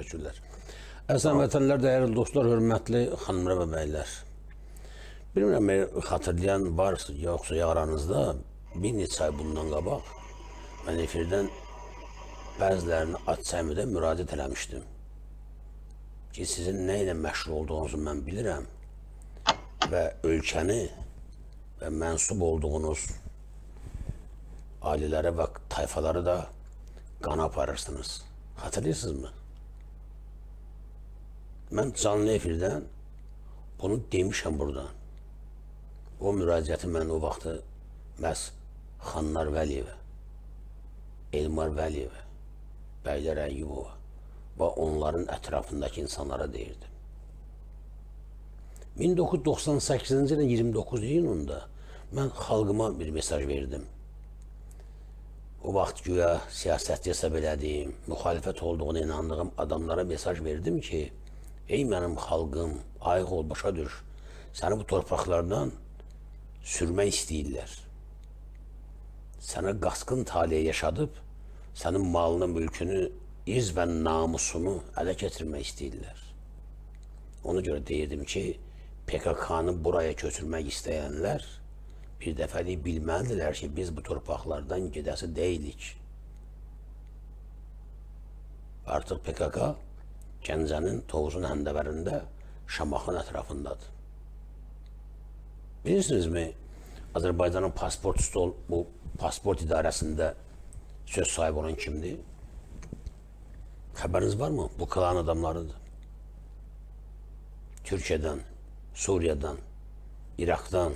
Təşəkkürlər. Əzəm vətənlər, dəyərli dostlar, hörmətli xanımlar və bəylər. Bilmirəm, xatırlayan var yoxsa ya aranızda bir neçə ay bundan qabaq mən efirdən bəzilərini ad səmidə müraciət eləmişdim. Ki, sizin nə ilə məşğul olduğunuzu mən bilirəm və ölkəni və mənsub olduğunuz ailələrə və tayfaları da qana aparırsınız. Hatırlayırsınızmı? Mən canlı efirdən bunu demişəm buradan. O müraciəti mən o vaxtı məhz Xanlar Vəliyevə, Elmar Vəliyevə, Bəylər Əyyubova və onların ətrafındakı insanlara deyirdim. 1998-ci ilin 29 iyununda mən xalqıma bir mesaj verdim. O vaxt güya siyasətçi hesab elədiyim, müxalifət olduğunu inandığım adamlara mesaj verdim ki, ey mənim xalqım, ayıq ol, başa düş, səni bu torpaqlardan sürmək istəyirlər. Sənə qasqın taliyə yaşadıb, sənin malını, mülkünü, iz və namusunu ələ keçirmək istəyirlər. Ona görə deyirdim ki, PKK-nı buraya köçürmək istəyənlər bir dəfəlik bilməlidirlər ki, biz bu torpaqlardan gedəsi deyilik. Artıq PKK Gəncənin Tovuzun həndəvərində Şamaxın ətrafındadır. Bilirsinizmi, Azərbaycanın pasport stol, bu pasport idarəsində söz sahibi olan kimdir? Xəbəriniz varmı? Bu klan adamlarıdır. Türkiyədən, Suriyadan, İraqdan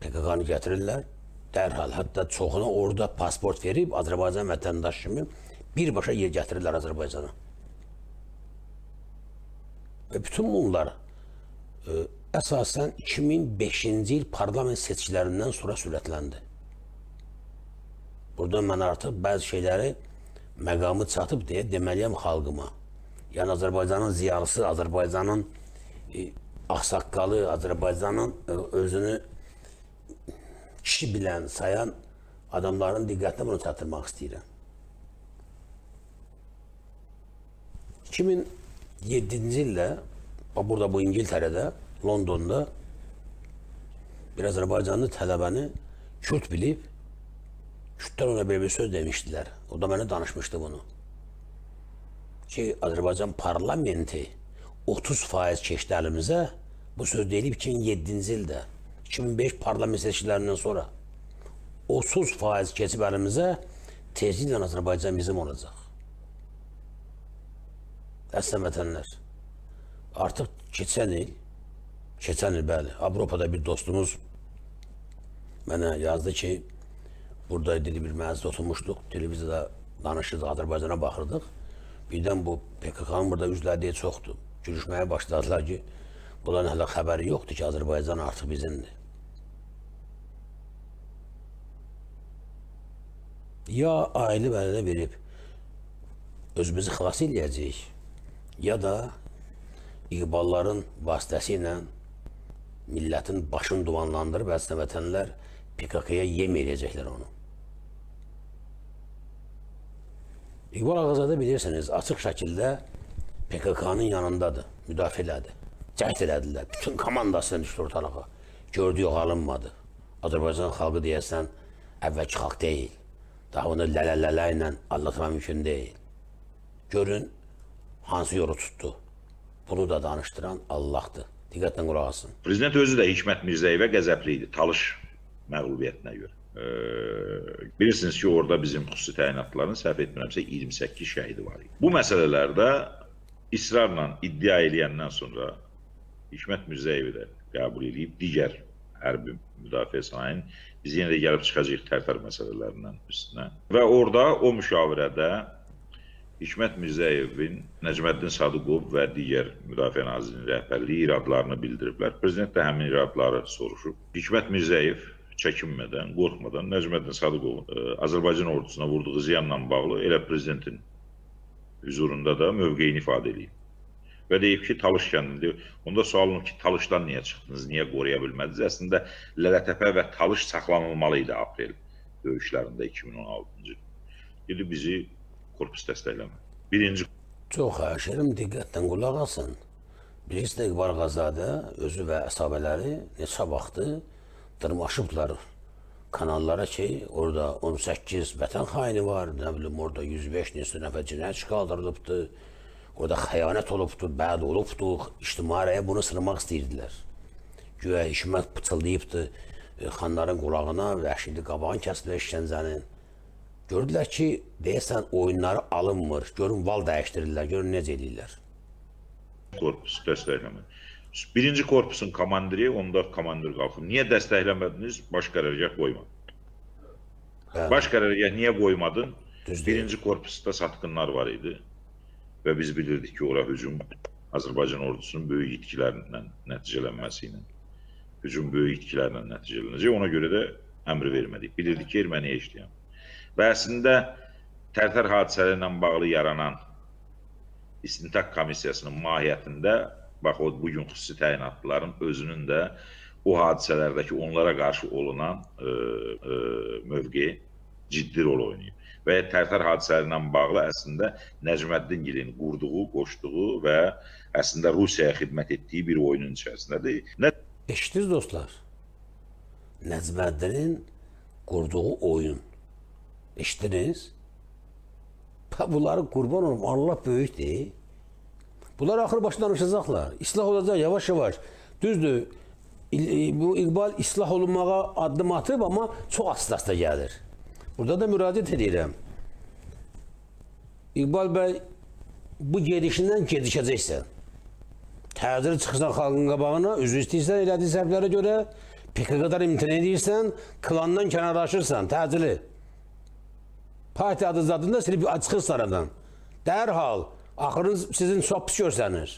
PKK-nı gətirirlər. Dərhal, hətta çoxuna orada pasport verib Azərbaycan vətəndaşı kimi birbaşa yer gətirirlər Azərbaycana. Və bütün bunlar ə, əsasən 2005-ci il parlament seçkilərindən sonra sürətləndi. Burada mən artıq bəzi şeyləri məqamı çatıb deyə deməliyəm xalqıma. Yəni Azərbaycanın ziyalısı, Azərbaycanın e, ağsaqqalı, Azərbaycanın e, özünü kişi bilən, sayan adamların diqqətinə bunu çatdırmaq istəyirəm. 2007-ci ildə burada bu İngiltərədə, Londonda bir Azərbaycanlı tələbəni Kürt bilib, Kürtlər ona belə bir söz demişdilər. O da mənə danışmışdı bunu. Ki, Azərbaycan parlamenti 30% keçdi əlimizə, bu söz deyilib 2007-ci ildə. 2005 parlament seçkilərindən sonra 30% keçib əlimizə, tezliklə Azərbaycan bizim olacaq. Əslə vətənlər. Artıq keçən il, keçən il bəli, Avropada bir dostumuz mənə yazdı ki, burada dedi bir məhəzzə oturmuşduq, televiziyada danışırdıq, Azərbaycana baxırdıq. Birdən bu PKK-nın burada üzlədiyi çoxdur. Gülüşməyə başladılar ki, bunların hələ xəbəri yoxdur ki, Azərbaycan artıq bizimdir. Ya ailə vəlidə verib özümüzü xilas eləyəcəyik, ya da iqbalların vasitəsilə millətin başını dumanlandırıb əslində vətənlər PKK-ya yem eləyəcəklər onu. İqbal Ağazadə bilirsiniz, açıq şəkildə PKK-nın yanındadır, müdafiə elədi. Cəhd elədilər, bütün komandasını düşdü ortalığa. Gördü, yox, alınmadı. Azərbaycan xalqı deyəsən, əvvəlki xalq deyil. Daha onu lələ-lələ ilə anlatmaq mümkün deyil. Görün, hansı yolu tutdu. Bunu da danışdıran Allahdır. Diqqətlə qulaq asın. Prezident özü də Hikmət Mirzəyevə qəzəbli idi Talış məğlubiyyətinə görə. Ee, bilirsiniz ki, orada bizim xüsusi təyinatların səhv etmirəmsə 28 şəhidi var idi. Bu məsələlərdə israrla iddia eləyəndən sonra Hikmət Mirzəyevi də qəbul edib digər hərbi müdafiə sənayenin biz yenə də gəlib çıxacağıq tərtər məsələlərindən üstünə. Və orada o müşavirədə Hikmət Mirzəyevin, Nəcməddin Sadıqov və digər Müdafiə Nazirinin rəhbərliyi iradlarını bildiriblər. Prezident də həmin iradları soruşub. Hikmət Mirzəyev çəkinmədən, qorxmadan Nəcməddin Sadıqovun ə, Azərbaycan ordusuna vurduğu ziyanla bağlı elə prezidentin hüzurunda da mövqeyini ifadə edib. Və deyib ki, Talış kəndində, onda sualım ki, Talışdan niyə çıxdınız, niyə qoruya bilmədiniz? Əslində Lələtəpə və Talış saxlanılmalı idi aprel döyüşlərində 2016-cı il. Dedi bizi korpus dəstəkləmə. Birinci Çox xahiş edirəm diqqətlə qulaq asın. Bilirsiniz İqbal Qazadə özü və əsabələri neçə vaxtı dırmaşıblar kanallara ki, orada 18 vətən xaini var, nə bilim orada 105 neçə nəfər cinayət qaldırılıbdı. Orada xəyanət olubdu, bəd olubdu. İctimaiyyəyə bunu sırmaq istəyirdilər. Güya Hikmət pıçıldayıbdı e, xanların qulağına, vəhşidi qabağın kəsildi işgəncənin. Gördülər ki, deyəsən oyunları alınmır. Görün val dəyişdirirlər, görün necə eləyirlər. Korpus dəstəkləmir. Birinci korpusun komandiri, onda komandir qalxıb. Niyə dəstəkləmədiniz? Baş qərargah qoymadı. Bəli. Baş qərargah niyə qoymadın? Düzdür. Birinci korpusda satqınlar var idi və biz bilirdik ki, ora hücum Azərbaycan ordusunun böyük itkilərlə nəticələnməsi ilə hücum böyük itkilərlə nəticələnəcək. Ona görə də əmr vermədik. Bilirdik ki, erməniyə işləyən. Və əslində Tərtər hadisələri ilə bağlı yaranan istintaq komissiyasının mahiyyətində bax o bu gün xüsusi təyinatlıların özünün də o hadisələrdəki onlara qarşı olunan ə, ə, mövqeyi ciddi rol oynayıb. Və Tərtər hadisələri ilə bağlı əslində Nəcməddin Gilin qurduğu, qoşduğu və əslində Rusiyaya xidmət etdiyi bir oyunun içərisindədir. Nə Eşitdiniz dostlar? Nəcməddinin qurduğu oyun. Eşitdiniz? Pa, Bunları qurban olum, Allah böyükdür. Bunlar axır başa danışacaqlar. İslah olacaq yavaş-yavaş. Düzdür, İl- bu İqbal islah olunmağa addım atıb, amma çox asta-asta gəlir. Burada da müraciət edirəm. İqbal bəy, bu gedişindən gedişəcəksən. Təzir çıxırsan xalqın qabağına, üzr istəyirsən elədiyi səhvlərə görə, PKK-dan imtina edirsən, klandan kənarlaşırsan, təcili. Partiya adı zadında silib çıxırsan aradan. Dərhal, axırın sizin çox pis görsənir.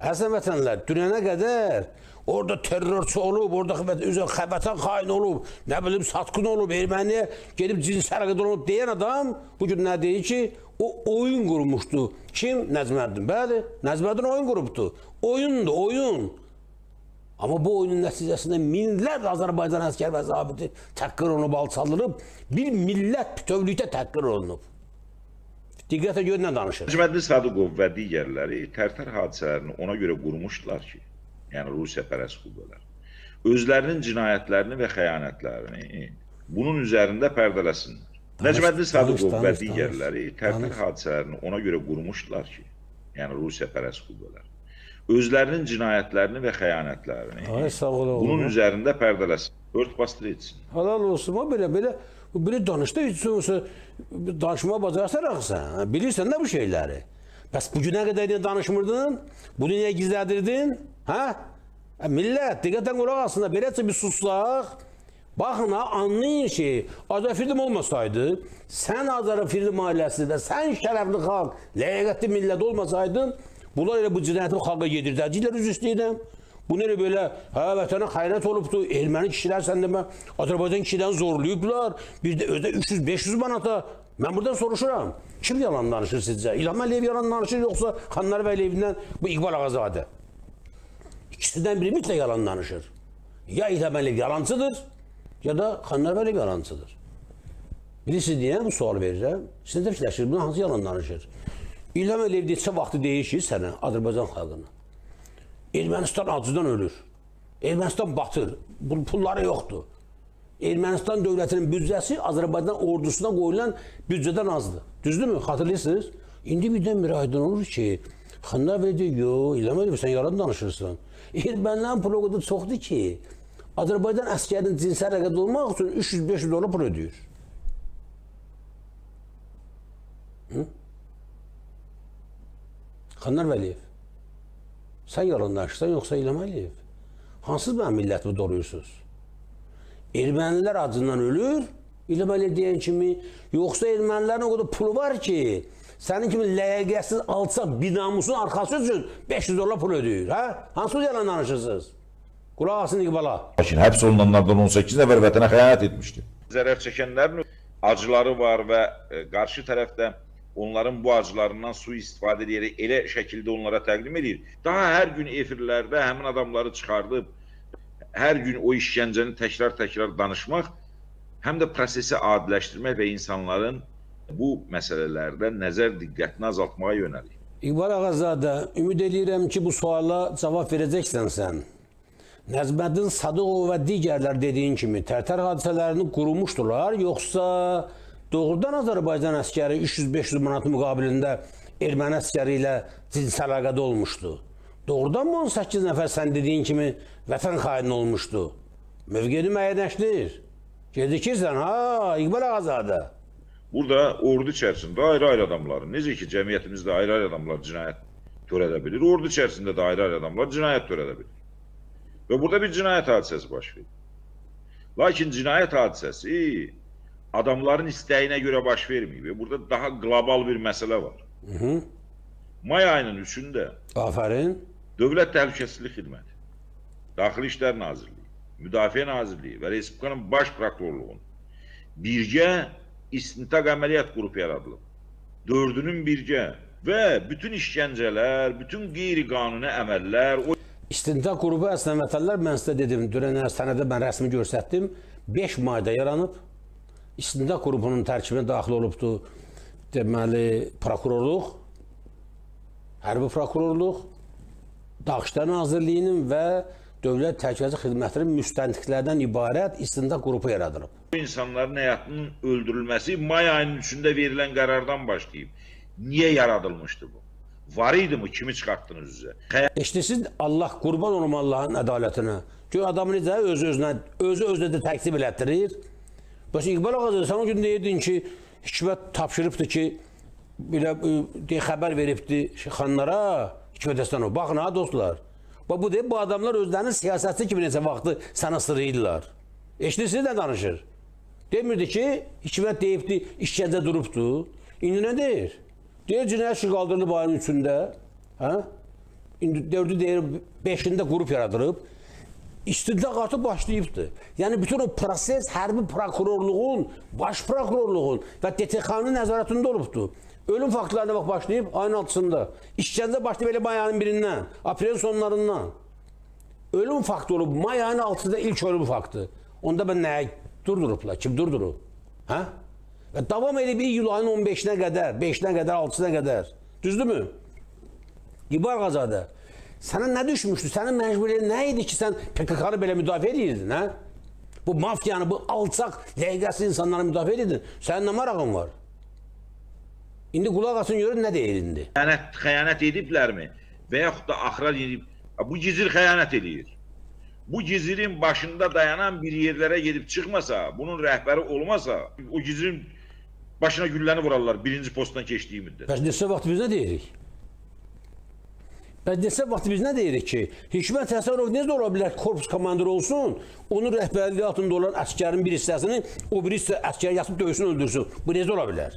Əslən vətənlər, dünənə qədər orada terrorçu olub, orada xəbət, üzə xəbətən xain olub, nə bilim satqın olub, erməniyə gedib cins hərəkət olub deyən adam bu gün nə deyir ki, o oyun qurmuşdu. Kim? Nəzməddin. Bəli, Nəzməddin oyun qurubdu. Oyundur, oyun. Amma bu oyunun nəticəsində minlərlə Azərbaycan əskər və zabiti təhqir olunub, alçaldılıb, bir millət bütövlükdə təhqir olunub. Diqqətə görə nə danışır? Nəcməddin Sadıqov və digərləri Tərtər hadisələrini ona görə qurmuşdular ki, yəni Rusiya pərəst qüvvələr özlərinin cinayətlərini və xəyanətlərini bunun üzərində pərdələsinlər. Nəcməddin Sadıqov və digərləri. Tərtər hadisələrini ona görə qurmuşdular ki, yəni Rusiya pərəst qüvvələr özlərinin cinayətlərini və xəyanətlərini Ay, sağ ol oğlum. bunun üzərində pərdələsin, örtbasdır etsin. Halal olsun, o belə belə bu biri danışdı, heç olmasa danışma bacarsan, bilirsən də bu şeyləri. Bəs bu günə qədər niyə danışmırdın? Bunu niyə gizlədirdin? Hə? Hə, Millət, diqqətən qulaq asın da beləcə bir sussaq. Baxın ha, anlayın ki, Azər film olmasaydı, sən Azər film ailəsində, sən şərəfli xalq, ləyaqətli millət olmasaydın, bunlar elə bu cinayəti xalqa yedirdəcəklər üz istəyirəm. Bu elə belə, hə vətənə xəyanət olubdu, erməni kişilər sən demə, Azərbaycan kişilərini zorlayıblar. Bir də özdə 300-500 manata. Mən buradan soruşuram. Kim yalan danışır sizcə? İlham Əliyev yalan danışır yoxsa Xanlar Vəliyevindən bu İqbal Ağazadə? İkisindən biri mütləq yalan danışır. Ya İlham Əliyev yalancıdır, ya da Xanlar Vəliyev yalancıdır. Bilirsiniz niyə bu sual verirəm? Siz də fikirləşirsiniz, bunu hansı yalan danışır? İlham Əliyev neçə vaxtı deyir ki, sənə, Azərbaycan xalqına. Ermənistan acıdan ölür. Ermənistan batır. Bu pulları yoxdur. Ermənistan dövlətinin büdcəsi Azərbaycan ordusuna qoyulan büdcədən azdır. Düzdürmü? Xatırlayırsınız? İndi birdən bir aydın olur ki, Xanlar belə deyir, yo, İlham Əliyev sən yalan danışırsan. Ermənilərin pulu çoxdur ki, Azərbaycan əskərinin cinsi hərəkət olmaq üçün 300-500 dollar pul ödəyir. Xanlar Vəliyev. Sən yalan danışırsan yoxsa İlham Əliyev? Hansı mənim millətimi qoruyursunuz? Ermənilər acından ölür, İlham Əliyev deyən kimi, yoxsa ermənilərin o qədər pulu var ki, sənin kimi ləyəqətsiz alçaq binamusun arxası üçün 500 dollar pul ödəyir, hə? Hansı yalan danışırsınız? Qulaq asın İqbala. Lakin həbs olunanlardan 18 nəfər vətənə xəyanət etmişdi. Zərər çəkənlərin acıları var və e, qarşı tərəfdə onların bu acılarından su istifadə edərək elə şəkildə onlara təqdim edir. Daha hər gün efirlərdə həmin adamları çıxardıb hər gün o işgəncəni təkrar-təkrar danışmaq həm də prosesi adiləşdirmək və insanların bu məsələlərdə nəzər diqqətini azaltmağa yönəlir. İqbal Ağazadə, ümid edirəm ki, bu suala cavab verəcəksən sən. Nəzməddin Sadıqov və digərlər dediyin kimi tərtər hadisələrini qurumuşdular, yoxsa doğrudan Azərbaycan əskəri 300-500 manat müqabilində erməni əskəri ilə cinsi əlaqədə olmuşdu? Doğrudan mı 18 nəfər sən dediyin kimi vətən xaini olmuşdu? Mövqeyini müəyyənləşdir. Gedikirsən, ha, İqbal Ağazadə. Burada ordu içərisində ayrı-ayrı adamların, necə ki cəmiyyətimizdə ayrı-ayrı adamlar cinayət törədə bilir, ordu içərisində də ayrı-ayrı adamlar cinayət törədə bilir. Və burada bir cinayət hadisəsi baş verir. Lakin cinayət hadisəsi adamların istəyinə görə baş verməyib. Burada daha qlobal bir məsələ var. Hı -hı. May ayının 3-də Afərin. Dövlət Təhlükəsizlik Xidməti, Daxili İşlər Nazirliyi, Müdafiə Nazirliyi və Respublikanın Baş Prokurorluğunun birgə istintaq əməliyyat qrupu yaradılıb. Dördünün birgə və bütün işgəncələr, bütün qeyri-qanuni əməllər, o İstintaq qrupu əslən vətənlər mən sizə dedim, dünən sənədə mən rəsmi göstərdim. 5 mayda yaranıb. İstintaq qrupunun tərkibinə daxil olubdu deməli prokurorluq, hərbi prokurorluq, Daxışlar Nazirliyinin və Dövlət Təhlükəsizlik Xidmətinin müstəntiqlərdən ibarət istintaq qrupu yaradılıb. insanların həyatının öldürülməsi may ayının 3-də verilən qərardan başlayıb. Niyə yaradılmışdı bu? Var idi mi? Kimi çıxartdınız üzə? Eşitsiz Allah qurban olum Allahın ədalətinə. Gör adamı necə öz özünə özü özünə də təksib elətdirir. Bəs İqbal ağa sən o gün deyirdin ki, Hikmət tapşırıbdı ki, belə e, deyə xəbər veribdi xanlara, Hikmət Həsənov. Baxın ha dostlar. Bax bu deyib bu adamlar özlərinin siyasətçi kimi neçə vaxtı sənə sırıyırlar. Eşitsiz nə danışır? Demirdi ki, Hikmət deyibdi, işgəncə durubdu. İndi nə deyir? Deyir cinayət işi qaldırılıb ayın 3-də. Hə? İndi dördü deyir 5-də qrup yaradılıb. İstintaq artıq başlayıbdı. Yəni bütün o proses hərbi prokurorluğun, baş prokurorluğun və DTX-nın nəzarətində olubdu. Ölüm faktlarına bax başlayıb ayın 6-sında. İşgəncə başlayıb elə may ayının birindən, aprelin sonlarından. Ölüm faktı olub may ayının 6-da ilk ölüm faktı. Onda mən nəyə durdurublar? Kim durdurub? Hə? Və davam edib iyul ayının 15-nə qədər, 5-nə qədər, 6-sına qədər. Düzdürmü? İbar Qazadə. Sənə nə düşmüşdü? Sənin məcburiyyətin nə idi ki, sən PKK-nı belə müdafiə edirdin, hə? Bu mafiyanı, bu alçaq, ləqəsiz insanları müdafiə edirdin. Sənin nə marağın var? İndi qulaq asın görün nə deyir indi. Xəyanət, xəyanət ediblərmi? Və yaxud da axıra gedib, bu gizir xəyanət eləyir. Bu gizirin başında dayanan bir yerlərə gedib çıxmasa, bunun rəhbəri olmasa, o gizirin başına gülləni vurarlar birinci postdan keçdiyi müddət. Bəs neçə vaxt biz nə deyirik? Bəs neçə vaxt biz nə deyirik ki, Hikmət Həsənov necə ola bilər korpus komandiri olsun, onun rəhbərliyi altında olan əskərin bir hissəsini o biri hissə əskər yasıb döysün, öldürsün. Bu necə ola bilər?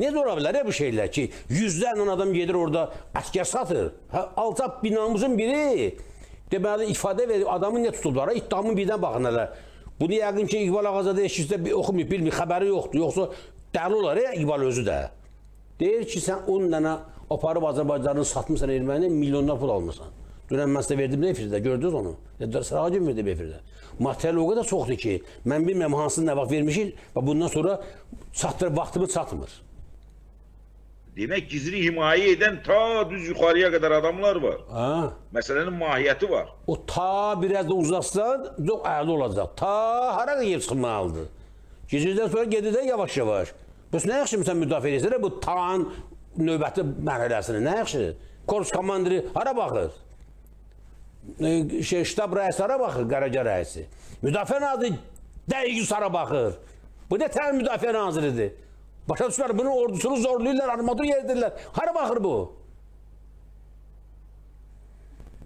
Necə ola bilər ya bu şeylər ki, yüzlərlə adam gedir orada əskər satır. Hə, alçaq binamızın biri deməli ifadə verib adamı niyə tutublar? Ha, İttihamın birdən baxın hələ. Bunu yəqin ki, İqbal Ağazadə eşitsə bir oxumayıb, bilmir, xəbəri yoxdur. Yoxsa dəli olar ya İqbal özü də. Deyir ki, sən 10 dənə aparıb Azərbaycanı satmısan erməni, milyonlar pul almısan. Dünən mən sizə verdim nə efirdə, gördünüz onu? Sırağa gün verdim efirdə. Material o qədər çoxdur ki, mən bilmirəm hansını nə vaxt vermişik və bundan sonra çatdır, vaxtımız çatmır. Demək gizri himayə edən ta düz yuxarıya qədər adamlar var. Ha? Məsələnin mahiyyəti var. O ta biraz da uzaqsan, çox əla olacaq. Ta hara qayıb çıxmalıdır. Gecədən sonra gedir də yavaş-yavaş. Bəs nə yaxşı sən müdafiə edirsən bu tan növbəti mərhələsini? Nə yaxşı? Korpus komandiri hara baxır? E, şey ştab rəisi hara baxır? Qaraca rəisi. Müdafiə naziri dəqiq hara baxır? Bu nə tər müdafiə naziridir? Başa düşürlər, bunun ordusunu zorlayırlar, armatur yerdirlər. Hara baxır bu?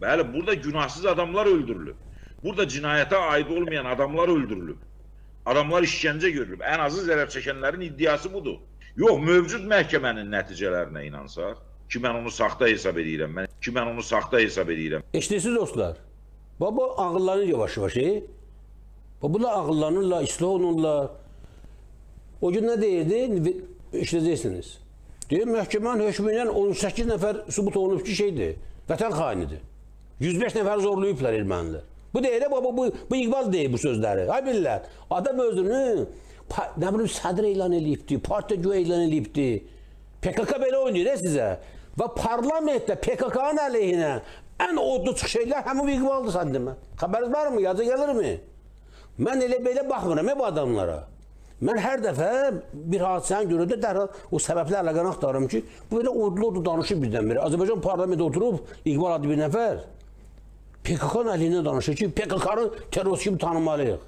Bəli, burada günahsız adamlar öldürülüb. Burada cinayətə aid olmayan adamlar öldürülüb. Adamlar işgəncə görülüb. Ən azı zərər çəkənlərin iddiası budur. Yox, mövcud məhkəmənin nəticələrinə inansaq, ki mən onu saxta hesab edirəm, mən ki mən onu saxta hesab edirəm. Eşidirsiniz dostlar? Baba ağıllanır yavaş-yavaş. E? Bunlar ağıllanırlar, islah olunurlar. O gün nə deyirdi? İşləyəcəksiniz. Deyir, məhkəmənin hökmü ilə 18 nəfər sübut olunub ki, şeydir, vətən xainidir. 105 nəfər zorlayıblar ermənilər. Bu deyir, baba, bu, bu İqbal deyir bu sözləri. Ay billər, adam özünü nə bilim sədr elan eləyibdi, partiya güya elan eləyibdi. PKK belə oynayır sizə. Və parlamentdə PKK-nın əleyhinə ən odlu çıx şeylər həmin İqbaldır sən demə. Xəbəriniz var mı? Yaza gəlirmi? Mən elə belə baxmıram bu adamlara. Mən hər dəfə bir hadisəni görəndə dərhal o səbəblə əlaqəni axtarıram ki, bu belə odlu-odlu danışır birdən-birə. Azərbaycan parlamentində oturub İqbal adlı bir nəfər PKK-nın əleyhinə danışır ki, PKK-nı terrorist kimi tanımalıyıq.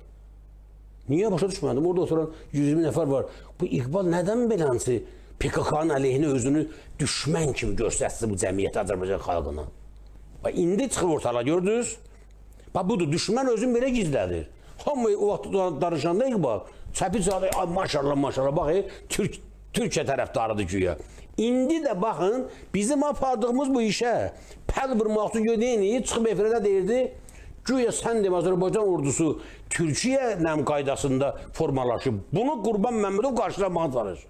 Niyə başa düşmədim? Orada oturan 100 min nəfər var. Bu İqbal nədən beləncə PKK-nın əleyhinə özünü düşmən kimi göstərsin bu cəmiyyət Azərbaycan xalqına? Bax indi çıxır ortalığa gördünüz? Bax budur düşmən özünü belə gizlədir. Hamı o vaxt danışanda İqbal çəpi çadı maşallah maşallah bax Türk Türkiyə tərəfdarıdır güya. İndi də baxın bizim apardığımız bu işə pəl bir məxsus gödəyini çıxıb efirdə deyirdi. Güya sən demə Azərbaycan ordusu Türkiyə nəm qaydasında formalaşıb. Bunu Qurban Məmmədov qarşılamağa çalışır.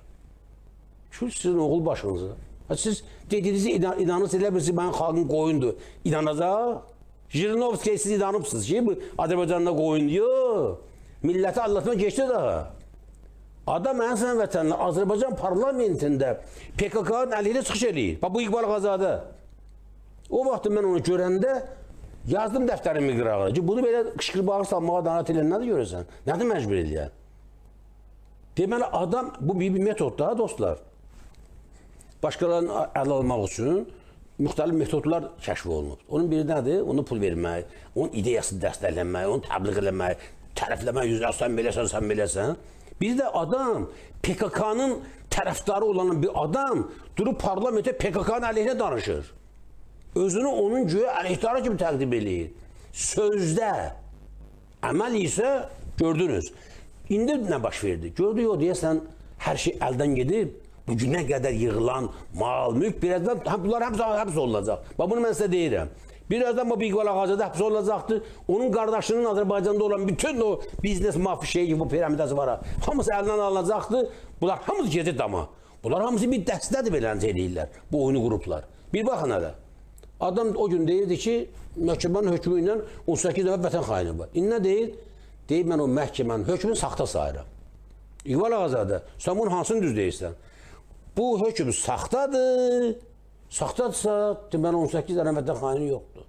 Şu sizin oğul başınıza. Ha, Siz dediyinizi inan, inanırsınız, elə bilirsiniz mənim xalqım qoyundur. İnanacaq. Jirinovskiyə siz inanıbsınız ki, bu Azərbaycanda qoyun yox. Milləti anlatma keçdi daha. Adam mənim sən vətənlə Azərbaycan parlamentində PKK-nın əleyhinə çıxış eləyir. Bax bu İqbal Qazadə. O vaxt mən onu görəndə yazdım dəftərimi qırağa ki, bunu belə qışqırbağı salmağa danat eləyən nədir görəsən? Nədir məcbur eləyən? Deməli adam bu bir, bir metod da dostlar. Başqalarını əl almaq üçün müxtəlif metodlar kəşf olunub. Onun biri nədir? Ona pul vermək, onun ideyasını dəstəkləmək, onu təbliğ eləmək, tərəfləmək, yüzlə sən beləsən, sən beləsən. Bir də adam PKK-nın tərəfdarı olan bir adam durub parlamentə PKK-nın əleyhinə danışır. Özünü onun güya əleyhdarı kimi təqdim eləyir. Sözdə, əməl isə gördünüz. İndi nə baş verdi? Gördük o deyəsən hər şey əldən gedib. Bu günə qədər yığılan mal, mülk birazdan həm bunlar həbs həbs olunacaq. Bax bunu mən sizə deyirəm. Birazdan bu İqbal Ağacada həbs olunacaqdır. Onun qardaşının Azərbaycanda olan bütün o biznes mafi şeyi, bu piramidası var. ha, Hamısı əlindən alınacaqdır. Bunlar hamısı gecə dama. Bunlar hamısı bir dəstədir beləncə eləyirlər. Bu oyunu qruplar. Bir baxın hələ. Adam o gün deyirdi ki, məhkəmənin hökmü ilə 18 dəfə vətən xaini var. İndi nə deyir? Deyir mən o məhkəmənin hökmünü saxta sayıram. İqbal Ağazadə, sən bunun hansını düz deyirsən? Bu hökm saxtadır. Saxtadırsa, deməli 18 dənə vətən xaini yoxdur.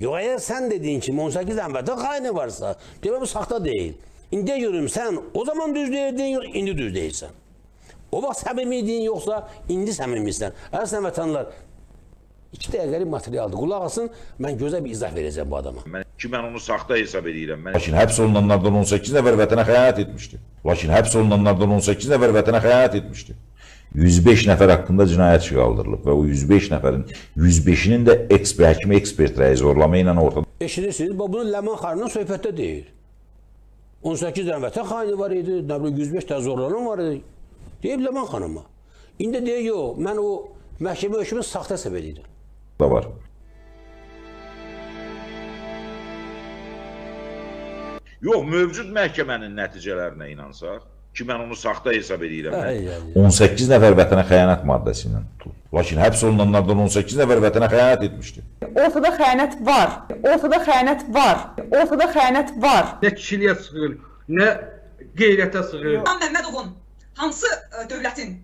Yox, əgər sən dediyin kimi 18 dənə vətən xaini varsa, deməli bu saxta deyil. İndi görüm sən o zaman düz deyirdin, yox, indi düz deyirsən. O vaxt səmimi idin yoxsa indi səmimisən. Əslən vətənlər 2 dəqiqəlik materialdır. Qulaq asın, mən gözəl bir izah verəcəm bu adama. Mən ki mən onu saxta hesab edirəm. Mən Lakin həbs olunanlardan 18 nəfər vətənə xəyanət etmişdi. Lakin həbs olunanlardan 18 nəfər vətənə xəyanət etmişdi. 105 nəfər haqqında cinayət işi qaldırılıb və o 105 nəfərin 105-inin də ekspert, həkimi ekspert rəyi zorlama ilə ortada Eşidirsiniz, bax bunu Ləman xanımla söhbətdə deyir. 18 dənə vətən xaini var idi, nə bilim 105 dənə zorlanan var idi. Deyib Ləman xanıma. İndi deyir, yox, mən o məhkəmə hökmünü saxta hesab edirəm. Var. yox, mövcud məhkəmənin nəticələrinə inansaq ki mən onu saxta hesab edirəm. Ay, ay, ay. 18 nəfər vətənə xəyanət maddəsi ilə tutulub. Lakin həbs olunanlardan 18 nəfər vətənə xəyanət etmişdi. Ortada xəyanət var. Ortada xəyanət var. Ortada xəyanət var. nə kişiliyə sığır, nə qeyrətə sığır. İlham Məmmədovun hansı ə, dövlətin,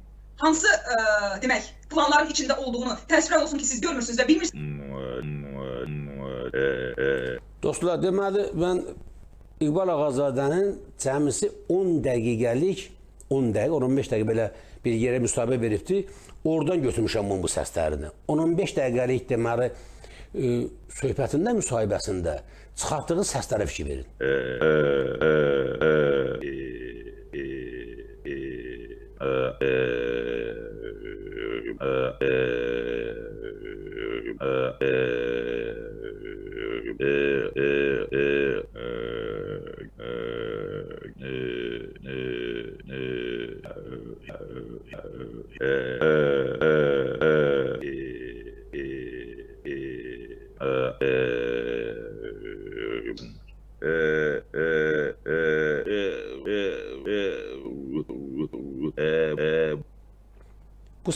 hansı ə, demək, planların içində olduğunu təəssüflər olsun ki, siz görmürsünüz və bilmirsiniz. Dostlar, deməli mən İqbal Ağazadənin cəmisi 10 dəqiqəlik 10 dəqiqə, 15 dəqiqə belə bir yerə müsahibə veribdi. Oradan götürmüşəm bunun bu səslərini. 15 dəqiqəlik deməli e, söhbətində, müsahibəsində çıxartdığı səslərə fikir verin.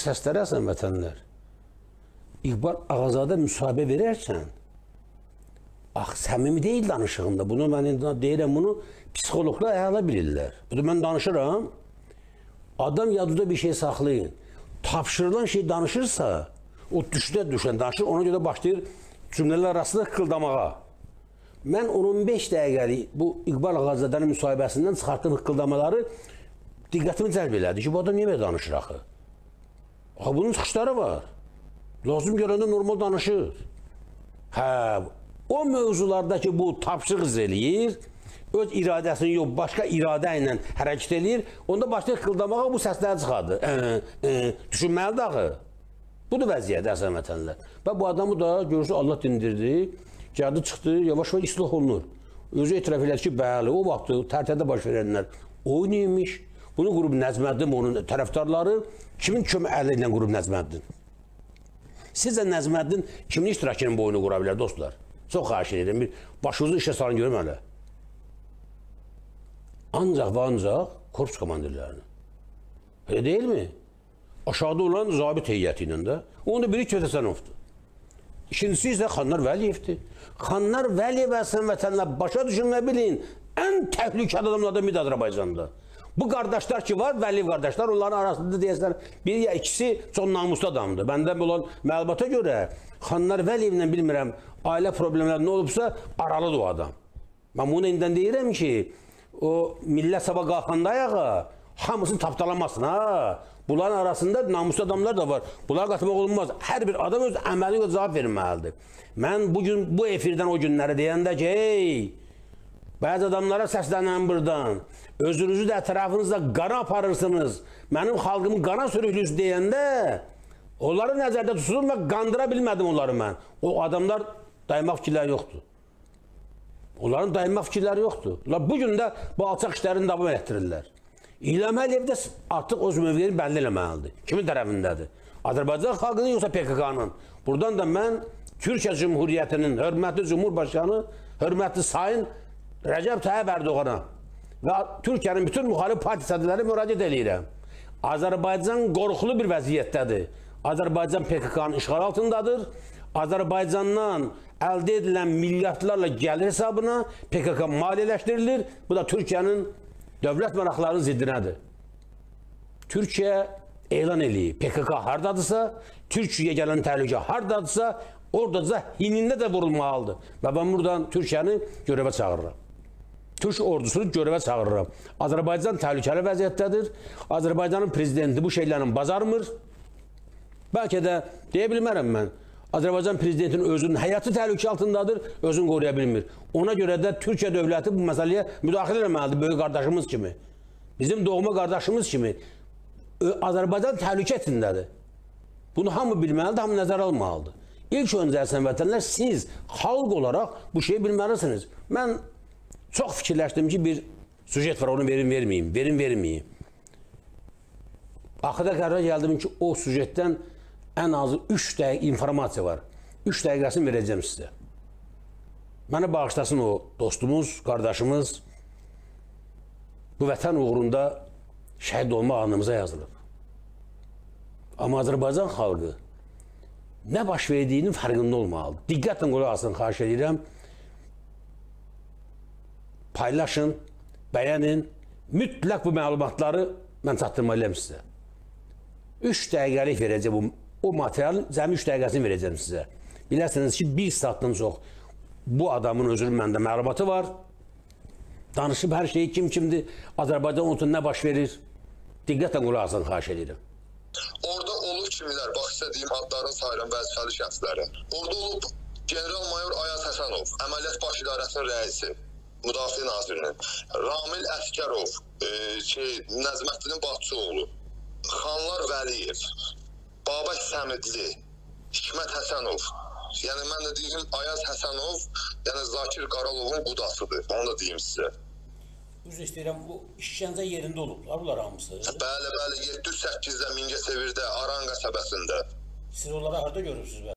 Səslərə əsən vətənlər. İqbal Ağazadə müsahibə verərkən ax səmimi deyil danışığında. Bunu mən indi deyirəm bunu psixoloqlar əla bilirlər. Bu da mən danışıram. Adam yadında bir şey saxlayın. Tapşırılan şey danışırsa, o düşdə düşən danışır, ona görə başlayır cümlələr arasında hıqqıldamağa. Mən 15 dəqiqəlik bu İqbal Ağazadənin müsahibəsindən çıxartdığım hıqqıldamaları diqqətimi cəlb elədi ki, bu adam niyə belə danışır axı? Axı bunun çıxışları var. Lazım görəndə normal danışır. Hə, o mövzularda ki, bu tapşırıq eləyir, öz iradəsini yox, başqa iradə ilə hərəkət eləyir, onda başlayır qıldamağa bu səsləri çıxardır. Ə, ə, düşünməlidir axı. Budur vəziyyət əsən vətənlər. Və bu adamı da görürsə Allah dindirdi, gəldi çıxdı, yavaş-yavaş islah olunur. Özü etiraf elədi ki, bəli, o vaxt tərtədə baş verənlər o neymiş? Bunu qrup Nəzməddin, onun tərəfdarları kimin kömək əli ilə qrup Nəzməddin? Sizcə Nəzməddin kimin iştirakının boyunu qura bilər dostlar? Çox xahiş edirəm. Bir başınızı işə salın görüm hələ. Ancaq və ancaq korpus komandirlərini. Elə deyilmi? Aşağıda olan zabit heyəti ilə də. Onu da biri Kötəsənovdur. İkincisi isə Xanlar Vəliyevdir. Xanlar Vəliyev əsən vətənlər başa düşün və bilin, ən təhlükəli adamlardan biri Azərbaycanda. Bu qardaşlar ki var, Vəliyev qardaşlar, onların arasında deyəsən biri ya ikisi çox namuslu adamdır. Məndən olan məlumata görə Xanlar Vəliyevlə bilmirəm, ailə problemləri nə olubsa, aralıdır o adam. Mən bunu indidən deyirəm ki, o millət sabah qalxanda ayağa hamısını tapdalamasın ha. Bunların arasında namuslu adamlar da var. Bunlar qatmaq olunmaz. Hər bir adam öz əməli ilə cavab verməlidir. Mən bu gün bu efirdən o günləri deyəndə ki, hey, Bəzi adamlara səslənən burdan. Özünüzü də ətrafınızda qana aparırsınız. Mənim xalqımı qana sürüklüyüz deyəndə onları nəzərdə tutsun və qandıra bilmədim onları mən. O adamlar daymaq fikirləri yoxdur. Onların daymaq fikirləri yoxdur. Onlar bu gün də bu alçaq işlərini davam etdirirlər. İlham Əliyev də artıq öz mövqeyini bəlli eləməlidir. Kimin tərəfindədir? Azərbaycan xalqının yoxsa PKK-nın? Buradan da mən Türkiyə Cümhuriyyətinin hörmətli Cumhurbaşkanı, hörmətli Sayın Rəcəb Tayyib Ərdoğana və Türkiyənin bütün müxalif parti sədrləri müraciət eləyirəm. Azərbaycan qorxulu bir vəziyyətdədir. Azərbaycan PKK-nın işğal altındadır. Azərbaycandan əldə edilən milyardlarla gəlir hesabına PKK maliyyələşdirilir. Bu da Türkiyənin dövlət maraqlarının ziddinədir. Türkiyə elan eləyib. PKK hardadırsa, Türkiyəyə gələn təhlükə hardadırsa, oradaca hinində də vurulmalıdır. Və mən buradan Türkiyəni görevə çağırıram. Türk ordusunu görevə çağırıram. Azərbaycan təhlükəli vəziyyətdədir. Azərbaycanın prezidenti bu şeylərin bazarmır. Bəlkə də deyə bilmərəm mən. Azərbaycan prezidentinin özünün həyatı təhlükə altındadır, özünü qoruya bilmir. Ona görə də Türkiyə dövləti bu məsələyə müdaxilə etməlidir, böyük qardaşımız kimi. Bizim doğma qardaşımız kimi. Azərbaycan təhlükə içindədir. Bunu hamı bilməlidir, hamı nəzərə almalıdır. İlk öncə əsən vətənlər siz xalq olaraq bu şeyi bilməlisiniz. Mən çox fikirləşdim ki, bir sujet var, onu verim, verməyim, verim, verməyim. Axırda qərara gəldim ki, o sujetdən ən azı 3 dəqiqə informasiya var. 3 dəqiqəsini verəcəm sizə. Mənə bağışlasın o dostumuz, qardaşımız bu vətən uğrunda şəhid olma anımıza yazılıb. Amma Azərbaycan xalqı nə baş verdiyinin fərqində olmalıdır. Diqqətlə qulaq asın, xahiş edirəm. Paylaşın, bəyənin. Mütləq bu məlumatları mən çatdırmalıyam sizə. 3 dəqiqəlik verəcəm bu o materialın cəmi 3 dəqiqəsini verəcəm sizə. Bilərsiniz ki, 1 saatdan çox bu adamın özünün məndə məlumatı var. Danışıb hər şeyi kim kimdir, Azərbaycan onun nə baş verir? Diqqətlə qulaq asın, xahiş edirəm. Orada olub kimlər? Bax istədiyim adlarını sayıram vəzifəli şəxslərin. Orada olub general mayor Ayaz Həsənov, əməliyyat baş idarəsinin rəisi, müdafiə nazirinin, Ramil Əskərov, e, şey Nəzməddinin Batçıoğlu, Xanlar Vəliyev, Babək Səmidli, Hikmət Həsənov. Yəni mən də deyim Ayaz Həsənov, yəni Zakir Qaralovun qudasıdır. Onu da deyim sizə. Üzr istəyirəm, bu işgəncə yerində olublar bunlar hamısı. Bəli, bəli, 708-də Mingəçevirdə, Aran qəsəbəsində. Siz onları harda görürsünüz?